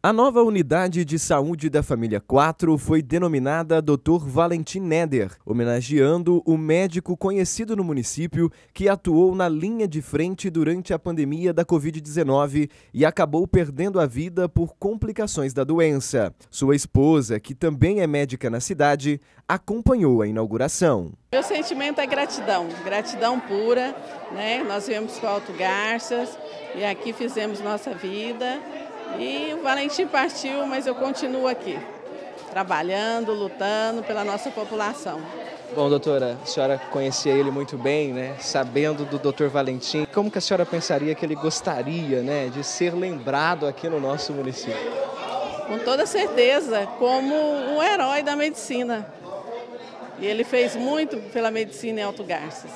A nova unidade de saúde da família 4 foi denominada Dr. Valentim Neder, homenageando o médico conhecido no município que atuou na linha de frente durante a pandemia da Covid-19 e acabou perdendo a vida por complicações da doença. Sua esposa, que também é médica na cidade, acompanhou a inauguração. Meu sentimento é gratidão, gratidão pura. Né? Nós viemos para Alto Garças e aqui fizemos nossa vida e o Valentim partiu, mas eu continuo aqui, trabalhando, lutando pela nossa população. Bom, doutora, a senhora conhecia ele muito bem, né? Sabendo do doutor Valentim, como que a senhora pensaria que ele gostaria, né, de ser lembrado aqui no nosso município? Com toda certeza, como um herói da medicina. E ele fez muito pela medicina em Alto Garças.